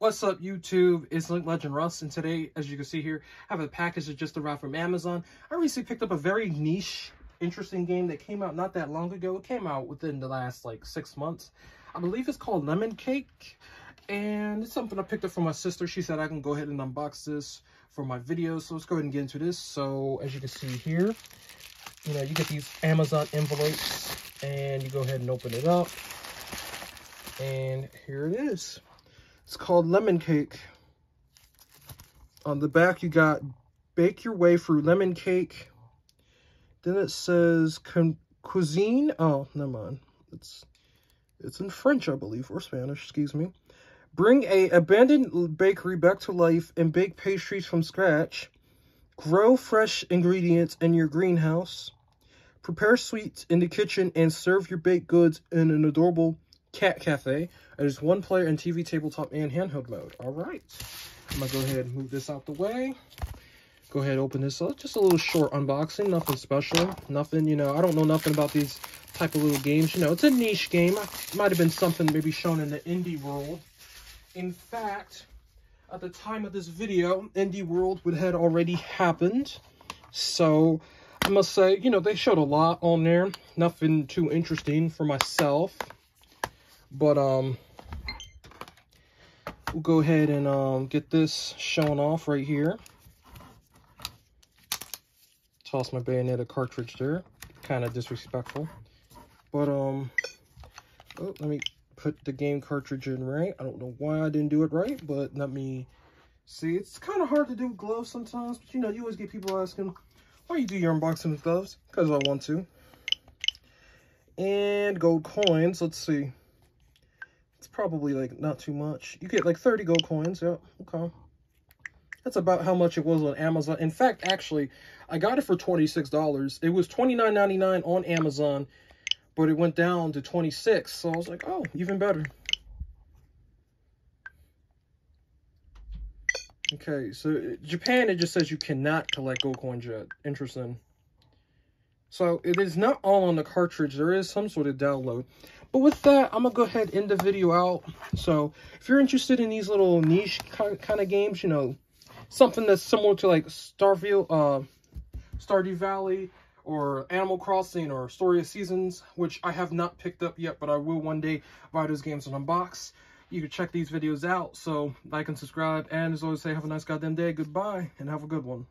What's up, YouTube? It's Link Legend Russ, and today, as you can see here, I have a package that just arrived from Amazon. I recently picked up a very niche, interesting game that came out not that long ago. It came out within the last, like, six months. I believe it's called Lemon Cake, and it's something I picked up from my sister. She said I can go ahead and unbox this for my video, so let's go ahead and get into this. So, as you can see here, you know, you get these Amazon envelopes, and you go ahead and open it up, and here it is. It's called lemon cake. On the back, you got bake your way through lemon cake. Then it says cuisine. Oh, never mind. It's it's in French, I believe, or Spanish, excuse me. Bring a abandoned bakery back to life and bake pastries from scratch. Grow fresh ingredients in your greenhouse. Prepare sweets in the kitchen and serve your baked goods in an adorable Cat Cafe. There's one player in TV, tabletop, and handheld mode. All right. I'm going to go ahead and move this out the way. Go ahead open this up. Just a little short unboxing. Nothing special. Nothing, you know, I don't know nothing about these type of little games. You know, it's a niche game. It might have been something maybe shown in the indie world. In fact, at the time of this video, Indie World would had already happened. So, I must say, you know, they showed a lot on there. Nothing too interesting for myself. But um, we'll go ahead and um, get this shown off right here. Toss my bayonet Bayonetta cartridge there. Kind of disrespectful. But um, oh, let me put the game cartridge in right. I don't know why I didn't do it right, but let me see. It's kind of hard to do with gloves sometimes, but you know, you always get people asking, why you do your unboxing with gloves? Because I want to. And gold coins. Let's see. It's probably like not too much. You get like 30 gold coins. Yeah, okay. That's about how much it was on Amazon. In fact, actually, I got it for $26. It was $29.99 on Amazon, but it went down to 26 So I was like, oh, even better. Okay, so uh, Japan, it just says you cannot collect gold coins yet. Interesting. So it is not all on the cartridge. There is some sort of download. But with that, I'm going to go ahead and end the video out. So if you're interested in these little niche kind of games, you know, something that's similar to like Starfield, uh, Stardew Valley, or Animal Crossing, or Story of Seasons, which I have not picked up yet, but I will one day buy those games and unbox. You can check these videos out, so like and subscribe, and as always say, have a nice goddamn day, goodbye, and have a good one.